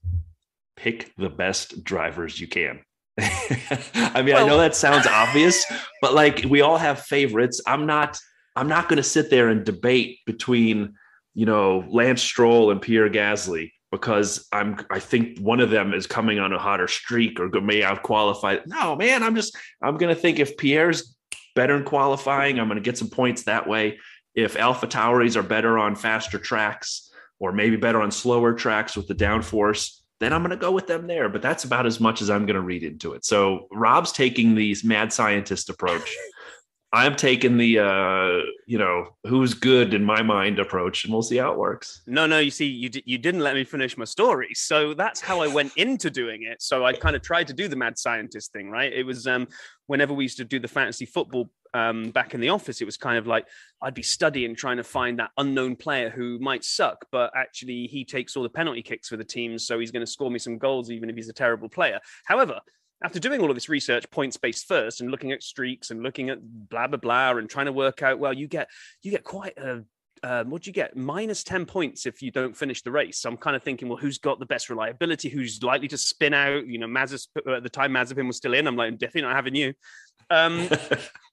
pick the best drivers you can. I mean, well, I know that sounds obvious, but like we all have favorites. I'm not I'm not going to sit there and debate between, you know, Lance Stroll and Pierre Gasly because I'm I think one of them is coming on a hotter streak or may out qualify. No, man, I'm just I'm gonna think if Pierre's better in qualifying, I'm gonna get some points that way. If Alpha Tauris are better on faster tracks or maybe better on slower tracks with the downforce, then I'm gonna go with them there. But that's about as much as I'm gonna read into it. So Rob's taking the mad scientist approach. I'm taking the uh, you know who's good in my mind approach, and we'll see how it works. No, no, you see, you d- you didn't let me finish my story, so that's how I went into doing it. So I kind of tried to do the mad scientist thing, right? It was um, whenever we used to do the fantasy football um, back in the office, it was kind of like I'd be studying, trying to find that unknown player who might suck, but actually he takes all the penalty kicks for the team, so he's going to score me some goals, even if he's a terrible player. However, after doing all of this research points based first and looking at streaks and looking at blah blah blah and trying to work out well you get you get quite a um, what do you get? Minus 10 points if you don't finish the race. So I'm kind of thinking, well, who's got the best reliability? Who's likely to spin out? You know, Mazepin, at the time Mazepin was still in. I'm like, I'm definitely not having you. Um,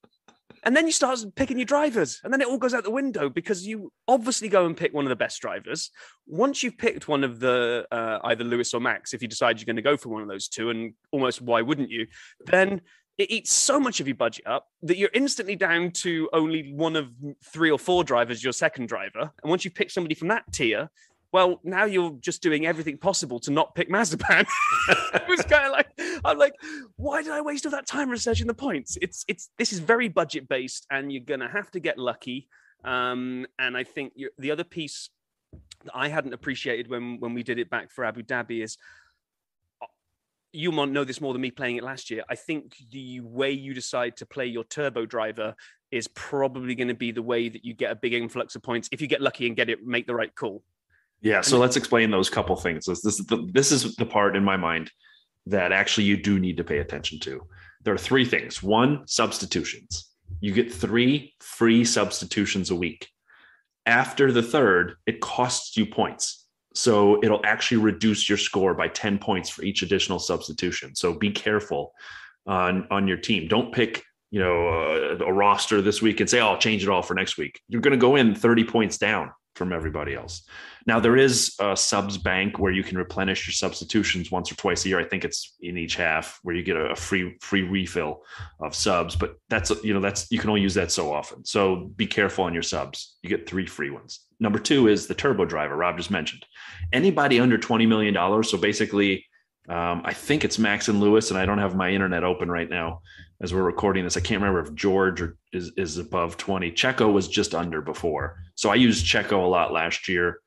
And then you start picking your drivers, and then it all goes out the window because you obviously go and pick one of the best drivers. Once you've picked one of the uh, either Lewis or Max, if you decide you're going to go for one of those two, and almost why wouldn't you? Then it eats so much of your budget up that you're instantly down to only one of three or four drivers, your second driver. And once you pick somebody from that tier, well, now you're just doing everything possible to not pick Mazepin. it was kind of like, I'm like, why did I waste all that time researching the points? It's, it's, this is very budget based and you're going to have to get lucky. Um, and I think the other piece that I hadn't appreciated when, when we did it back for Abu Dhabi is uh, you might know this more than me playing it last year. I think the way you decide to play your turbo driver is probably going to be the way that you get a big influx of points if you get lucky and get it, make the right call. Yeah, so let's explain those couple things. This, this is the, this is the part in my mind that actually you do need to pay attention to. There are three things. One, substitutions. You get three free substitutions a week. After the third, it costs you points. So it'll actually reduce your score by 10 points for each additional substitution. So be careful on on your team. Don't pick, you know, a, a roster this week and say, oh, "I'll change it all for next week." You're going to go in 30 points down from everybody else. Now there is a subs bank where you can replenish your substitutions once or twice a year. I think it's in each half where you get a free free refill of subs, but that's you know that's you can only use that so often. So be careful on your subs. You get three free ones. Number two is the turbo driver. Rob just mentioned. Anybody under twenty million dollars. So basically, um, I think it's Max and Lewis, and I don't have my internet open right now as we're recording this. I can't remember if George is is above 20. Checo was just under before. So I used Checo a lot last year.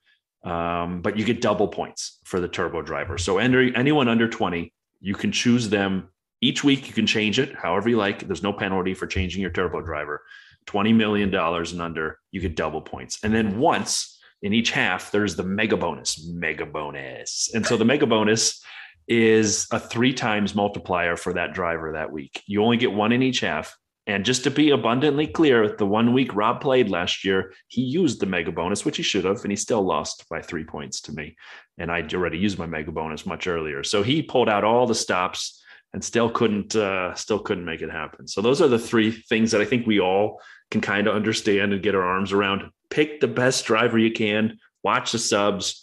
Um, but you get double points for the turbo driver. So under, anyone under 20, you can choose them each week. You can change it however you like. There's no penalty for changing your turbo driver. $20 million and under, you get double points. And then once in each half, there's the mega bonus, mega bonus. And so the mega bonus is a three times multiplier for that driver that week. You only get one in each half. And just to be abundantly clear, the one week Rob played last year, he used the mega bonus, which he should have, and he still lost by three points to me. And I'd already used my mega bonus much earlier. So he pulled out all the stops and still couldn't uh, still couldn't make it happen. So those are the three things that I think we all can kind of understand and get our arms around. Pick the best driver you can, watch the subs,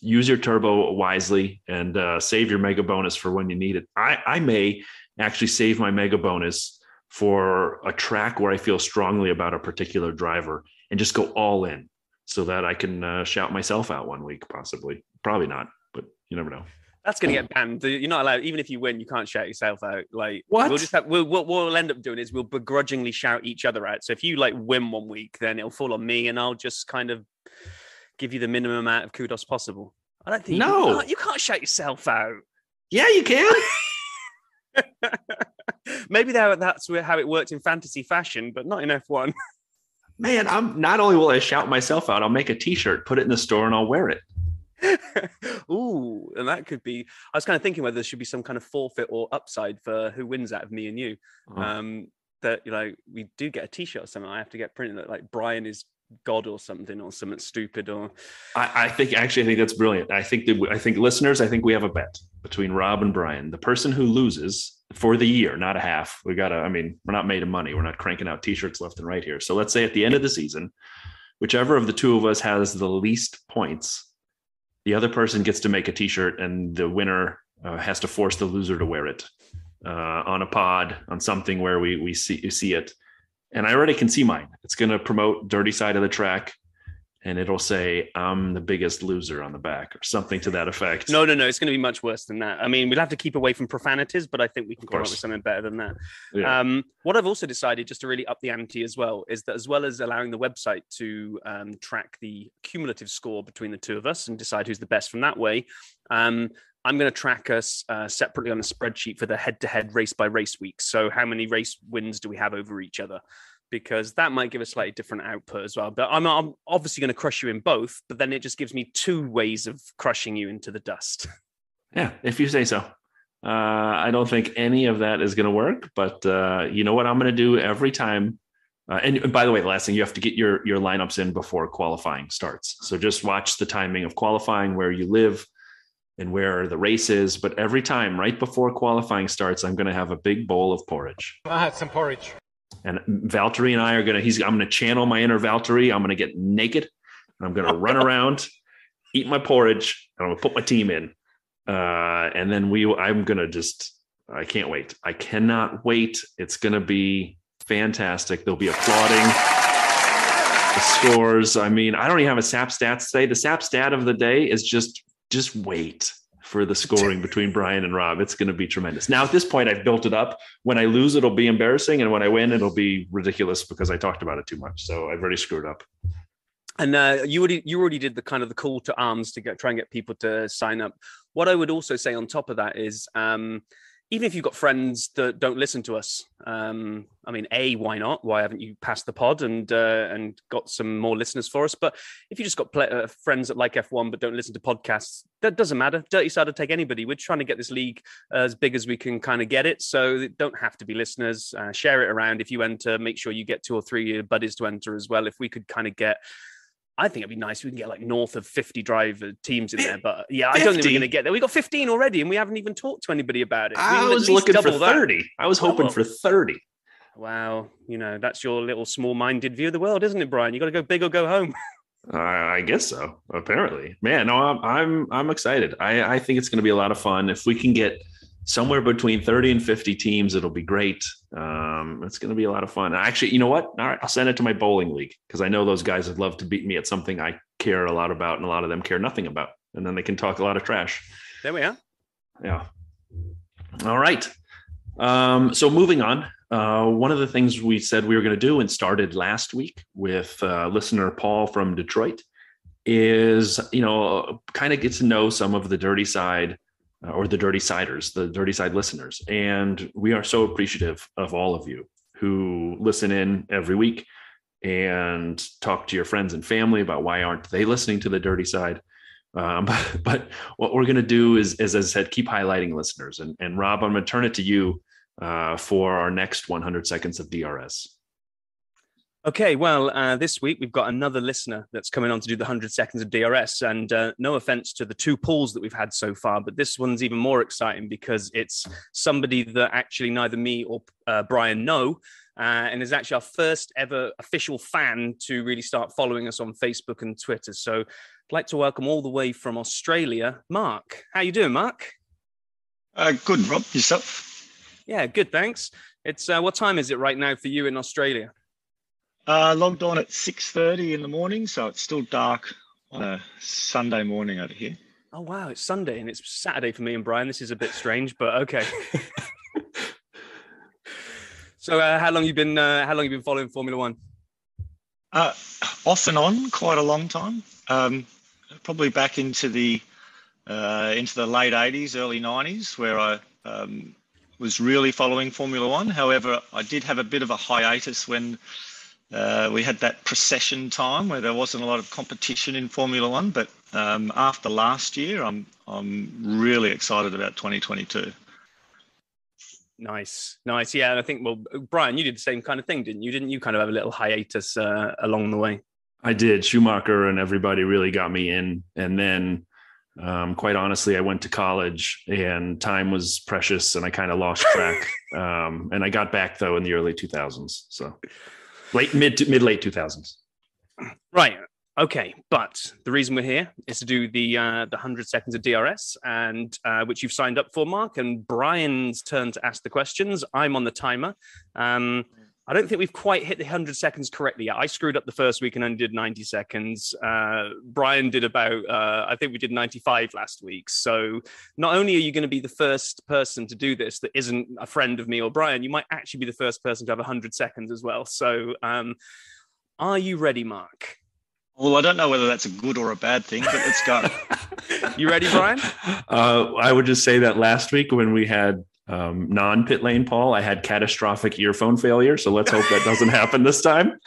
use your turbo wisely and uh, save your mega bonus for when you need it. I, I may actually save my mega bonus for a track where I feel strongly about a particular driver and just go all in so that I can uh, shout myself out one week, possibly. Probably not, but you never know. That's going to get banned. You're not allowed, even if you win, you can't shout yourself out. Like, what? We'll just have, we'll, what we'll end up doing is we'll begrudgingly shout each other out. So if you like win one week, then it'll fall on me and I'll just kind of give you the minimum amount of kudos possible. I don't think no, you can't, you can't shout yourself out. Yeah, you can. Maybe that, that's how it worked in fantasy fashion, but not in F1. Man, I'm not only will I shout myself out, I'll make a T-shirt, put it in the store, and I'll wear it. Ooh, and that could be. I was kind of thinking whether there should be some kind of forfeit or upside for who wins out of me and you. Uh-huh. Um, that you know we do get a T-shirt or something. I have to get printed that like Brian is God or something or something stupid or. I, I think actually I think that's brilliant. I think that I think listeners, I think we have a bet between Rob and Brian. The person who loses for the year, not a half. We gotta. I mean, we're not made of money. We're not cranking out T-shirts left and right here. So let's say at the end of the season, whichever of the two of us has the least points, the other person gets to make a T-shirt, and the winner uh, has to force the loser to wear it uh, on a pod on something where we we see you see it. And I already can see mine. It's going to promote dirty side of the track and it'll say I'm the biggest loser on the back or something to that effect. No, no, no. It's going to be much worse than that. I mean, we'll have to keep away from profanities, but I think we can come up with something better than that. Yeah. Um, what I've also decided, just to really up the ante as well, is that as well as allowing the website to um, track the cumulative score between the two of us and decide who's the best from that way, um, I'm going to track us uh, separately on a spreadsheet for the head-to-head race by race week. So, how many race wins do we have over each other? because that might give a slightly different output as well. But I'm, I'm obviously going to crush you in both, but then it just gives me two ways of crushing you into the dust. Yeah, if you say so. Uh, I don't think any of that is going to work, but uh, you know what I'm going to do every time. Uh, and by the way, the last thing you have to get your your lineups in before qualifying starts. So just watch the timing of qualifying, where you live, and where the race is. But every time, right before qualifying starts, I'm going to have a big bowl of porridge. I had some porridge. And Valtteri and I are gonna. He's. I'm gonna channel my inner Valtteri. I'm gonna get naked. And I'm gonna run around, eat my porridge, and I'm gonna put my team in. Uh, and then we. I'm gonna just. I can't wait. I cannot wait. It's gonna be fantastic. They'll be applauding the scores. I mean, I don't even have a SAP stats today. The SAP stat of the day is just just wait for the scoring between Brian and Rob. It's going to be tremendous. Now, at this point, I've built it up. When I lose, it'll be embarrassing. And when I win, it'll be ridiculous because I talked about it too much. So I've already screwed up. And uh, you already you already did the kind of the call to arms to get try and get people to sign up. What I would also say on top of that is um, even if you've got friends that don't listen to us, um, I mean, a why not? Why haven't you passed the pod and uh, and got some more listeners for us? But if you just got play, uh, friends that like F1 but don't listen to podcasts, that doesn't matter. Dirty side will take anybody. We're trying to get this league as big as we can kind of get it, so don't have to be listeners. Uh, share it around. If you enter, make sure you get two or three buddies to enter as well. If we could kind of get I think it'd be nice if we can get like north of 50 driver teams in there. But yeah, 50? I don't think we're going to get there. We got 15 already and we haven't even talked to anybody about it. I was looking for 30. That. I was hoping oh. for 30. Wow. You know, that's your little small minded view of the world, isn't it, Brian? You got to go big or go home. uh, I guess so. Apparently, man. No, I'm I'm I'm excited. I I think it's going to be a lot of fun if we can get somewhere between 30 and 50 teams. It'll be great. Um, it's going to be a lot of fun. Actually, you know what? All right, I'll send it to my bowling league because I know those guys would love to beat me at something I care a lot about, and a lot of them care nothing about. And then they can talk a lot of trash. There we are. Yeah. All right. Um, so moving on, uh, one of the things we said we were going to do and started last week with uh, listener Paul from Detroit is, you know, kind of get to know some of the dirty side or the Dirty Siders, the Dirty Side listeners. And we are so appreciative of all of you who listen in every week and talk to your friends and family about why aren't they listening to the Dirty Side. Um, but, but, what we're going to do is, is, as I said, keep highlighting listeners. And, and Rob, I'm going to turn it to you uh, for our next 100 seconds of DRS. Okay, well, uh, this week we've got another listener that's coming on to do the 100 seconds of DRS. And uh, no offense to the two Pauls that we've had so far, but this one's even more exciting because it's somebody that actually neither me or uh, Brian know. Uh, and is actually our first ever official fan to really start following us on Facebook and Twitter. So I'd like to welcome all the way from Australia, Mark. How you doing, Mark? Uh, good, Rob. Yourself? Yeah, good, thanks. It's uh, what time is it right now for you in Australia? Uh, logged on at 6.30 in the morning, so it's still dark on a Sunday morning over here. Oh, wow. It's Sunday and it's Saturday for me and Brian. This is a bit strange, but okay. so uh, how long you been uh, how long you been following Formula One? Uh, off and on, quite a long time. Um, probably back into the uh, into the late 80s, early 90s, where I um, was really following Formula One. However, I did have a bit of a hiatus when uh, we had that procession time where there wasn't a lot of competition in Formula One, but um, after last year, I'm I'm really excited about 2022. Nice, nice. Yeah, and I think well, Brian, you did the same kind of thing, didn't you? Didn't you kind of have a little hiatus uh, along the way? I did. Schumacher and everybody really got me in, and then um, quite honestly, I went to college and time was precious, and I kind of lost track. um, and I got back though in the early 2000s, so late mid mid late 2000s. Right. Okay, but the reason we're here is to do the uh, the hundred seconds of DRS, and uh, which you've signed up for, Mark. And Brian's turn to ask the questions. I'm on the timer. Um, I don't think we've quite hit the hundred seconds correctly yet. I screwed up the first week and only did ninety seconds. Uh, Brian did about, uh, I think we did ninety five last week. So not only are you going to be the first person to do this that isn't a friend of me or Brian, you might actually be the first person to have hundred seconds as well. So, um, are you ready, Mark? Well, I don't know whether that's a good or a bad thing, but let's go. you ready, Brian? Uh, I would just say that last week when we had um, non pit lane Paul, I had catastrophic earphone failure. So let's hope that doesn't happen this time.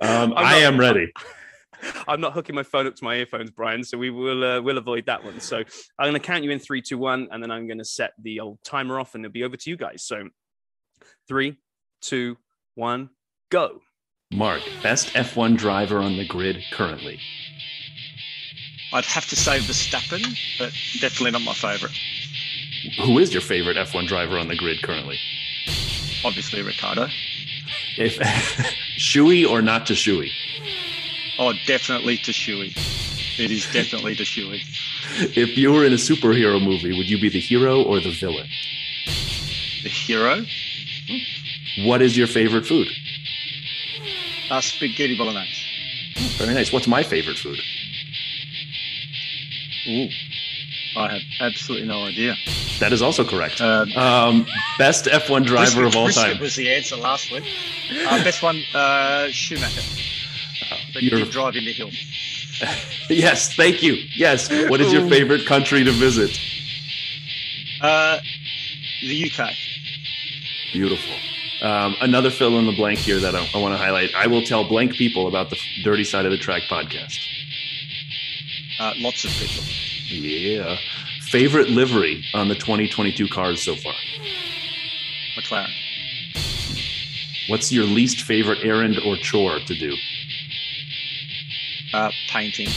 Um, I am ready. I'm not hooking my phone up to my earphones, Brian. So we will uh, will avoid that one. So I'm going to count you in three, two, one, and then I'm going to set the old timer off, and it'll be over to you guys. So three, two, one, go. Mark, best F1 driver on the grid currently. I'd have to say Verstappen, but definitely not my favourite. Who is your favorite F1 driver on the grid currently? Obviously, Ricciardo. If Shoey or not to Shoey? Oh, definitely to Shoey. It is definitely to Shoey. If you were in a superhero movie, would you be the hero or the villain? The hero. What is your favorite food? Uh, spaghetti bolognese. Very nice. What's my favorite food? Ooh, I have absolutely no idea. That is also correct. Um, Um, best F1 driver of all Brisket time. was the answer last week. Uh, best one, uh, Schumacher. But he You're- did drive in the hill. Yes, thank you. Yes. What is your favorite country to visit? Uh, the UK. Beautiful. Um, another fill in the blank here that I, I want to highlight. I will tell blank people about the Dirty Side of the Track podcast. Uh, lots of people. Yeah. Favorite livery on the 2022 cars so far? McLaren. What's your least favorite errand or chore to do? Uh, painting.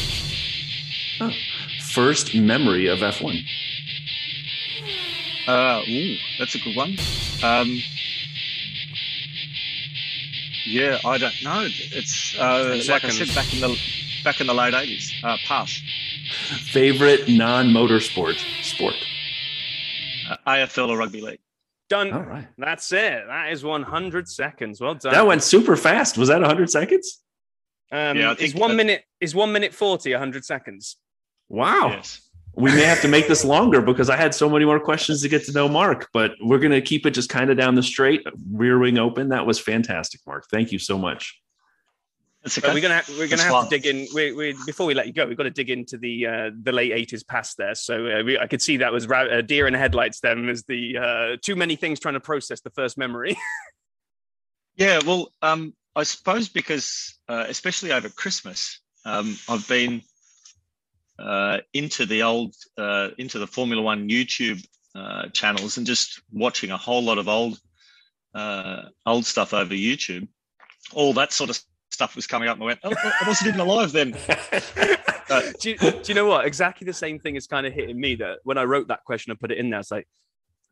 First memory of F1. Uh, ooh, that's a good one. Um, yeah, I don't know. It's uh, Ten like I said back in the back in the late eighties. Uh, pass. Favorite non-motorsport sport. Uh, AFL or rugby league. Done. All right. That's it. That is 100 seconds. Well done. That went super fast. Was that 100 seconds? Um, Yeah, is one that- minute is one minute 40 100 seconds? Wow. Yes. We may have to make this longer because I had so many more questions to get to know Mark, but we're going to keep it just kind of down the straight, rear wing open. That was fantastic, Mark. Thank you so much. But okay. we're gonna we're gonna That's have fine. to dig in. We, we before we let you go, we've got to dig into the uh, the late eighties past there. So uh, we, I could see that was ra- uh, deer in the headlights. Then as the uh, too many things trying to process the first memory. Yeah, well, um, I suppose because uh, especially over Christmas, um, I've been uh, into the old uh, into the Formula One YouTube uh, channels and just watching a whole lot of old uh, old stuff over YouTube. All that sort of stuff was coming up, and I went, "Oh, I wasn't even alive then." Uh, do, you, do you know what? Exactly the same thing is kind of hitting me. That when I wrote that question, I put it in there. It's like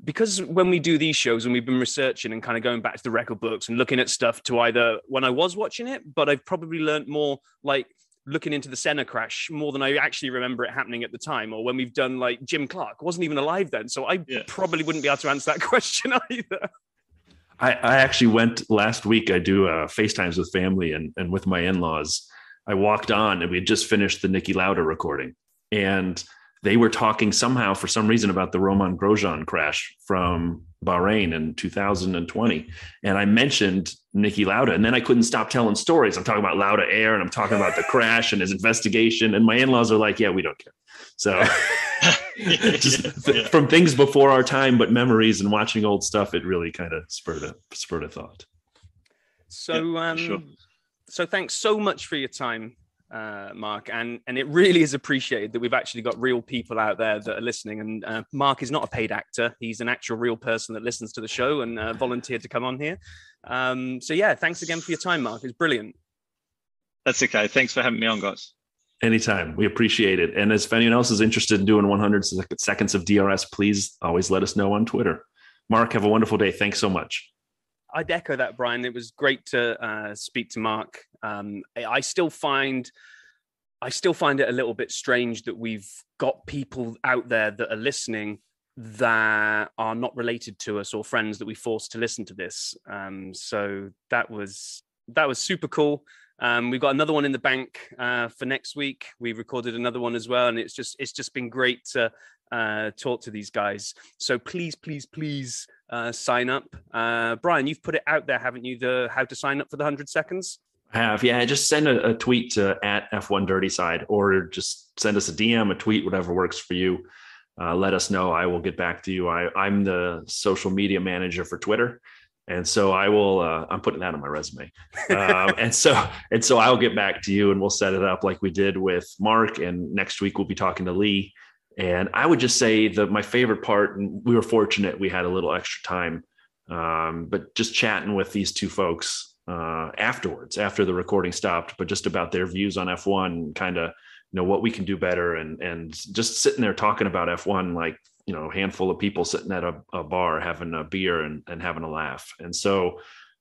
because when we do these shows and we've been researching and kind of going back to the record books and looking at stuff to either when I was watching it, but I've probably learned more like looking into the Senna crash more than I actually remember it happening at the time. Or when we've done like Jim Clark wasn't even alive then, so I Yeah. probably wouldn't be able to answer that question either. I, I actually went last week. I do uh, FaceTimes with family and, and with my in laws. I walked on and we had just finished the Niki Lauda recording. And they were talking somehow for some reason about the Romain Grosjean crash from Bahrain in 2020. And I mentioned Niki Lauda. And then I couldn't stop telling stories. I'm talking about Lauda Air and I'm talking about the crash and his investigation. And my in laws are like, yeah, we don't care. So just Yeah. from things before our time, but memories and watching old stuff, it really kind of spurred a spurred a thought. So, Yeah, um, sure. so thanks so much for your time, uh, Mark, and and it really is appreciated that we've actually got real people out there that are listening. And uh, Mark is not a paid actor; he's an actual real person that listens to the show and uh, volunteered to come on here. Um, so yeah, thanks again for your time, Mark. It's brilliant. That's okay. Thanks for having me on, guys. Anytime. We appreciate it. And if anyone else is interested in doing 100 seconds of DRS, please always let us know on Twitter. Mark, have a wonderful day. Thanks so much. I'd echo that, Brian. It was great to uh, speak to Mark. Um, I still find, I still find it a little bit strange that we've got people out there that are listening that are not related to us or friends that we forced to listen to this. Um, so that was that was super cool. Um, we've got another one in the bank uh, for next week. We recorded another one as well, and it's just it's just been great to uh, talk to these guys. So please, please, please uh, sign up. Uh, Brian, you've put it out there, haven't you? The how to sign up for the hundred seconds. I have yeah. Just send a, a tweet to at F1 Dirty Side, or just send us a DM, a tweet, whatever works for you. Uh, let us know. I will get back to you. I, I'm the social media manager for Twitter. And so I will. Uh, I'm putting that on my resume, um, and so and so I'll get back to you, and we'll set it up like we did with Mark. And next week we'll be talking to Lee. And I would just say that my favorite part, and we were fortunate we had a little extra time, um, but just chatting with these two folks uh, afterwards, after the recording stopped, but just about their views on F1, kind of you know what we can do better, and and just sitting there talking about F1 like you know handful of people sitting at a, a bar having a beer and, and having a laugh. And so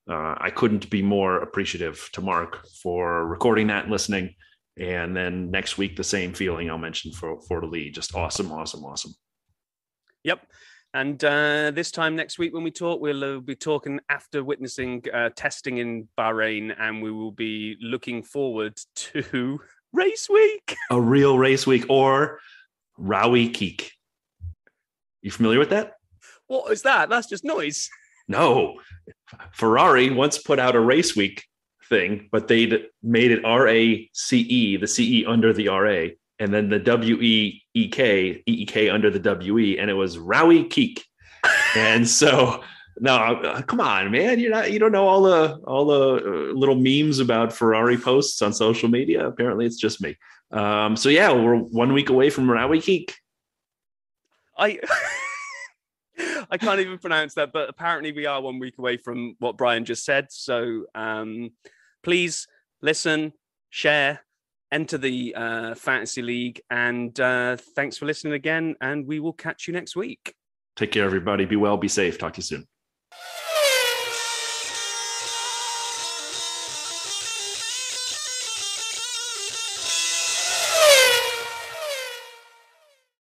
uh, i couldn't be more appreciative to mark for recording that and listening. And then next week the same feeling i'll mention for for the lead just awesome awesome awesome. Yep. And uh, this time next week when we talk, we'll uh, be talking after witnessing uh, testing in Bahrain, and we will be looking forward to race week. A real race week or Rawi Keek. You familiar with that? What is that? That's just noise. No. Ferrari once put out a race week thing, but they'd made it R A C E, the C E under the R A, and then the W E E K, E E K under the W E, and it was Rowie Keek. and so no, uh, come on, man. You're not you don't know all the all the uh, little memes about Ferrari posts on social media. Apparently it's just me. Um, so yeah, we're one week away from Rowie Keek. I I can't even pronounce that, but apparently we are one week away from what Brian just said. So um, please listen, share, enter the uh, fantasy league, and uh, thanks for listening again. And we will catch you next week. Take care, everybody. Be well, be safe. Talk to you soon.